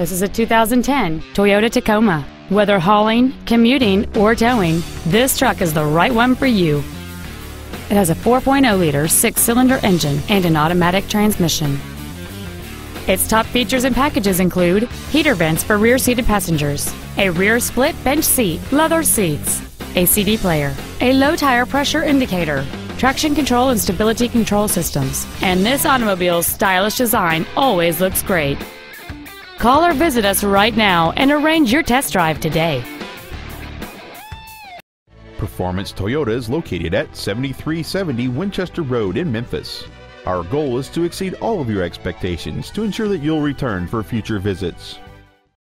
This is a 2010 Toyota Tacoma. Whether hauling, commuting, or towing, this truck is the right one for you. It has a 4.0-liter six-cylinder engine and an automatic transmission. Its top features and packages include heater vents for rear-seated passengers, a rear split bench seat, leather seats, a CD player, a low tire pressure indicator, traction control and stability control systems, and this automobile's stylish design always looks great. Call or visit us right now and arrange your test drive today. Performance Toyota is located at 7370 Winchester Road in Memphis. Our goal is to exceed all of your expectations to ensure that you'll return for future visits.